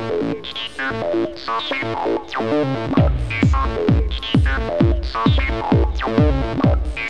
Thank you.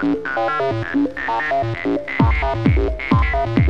Thank you.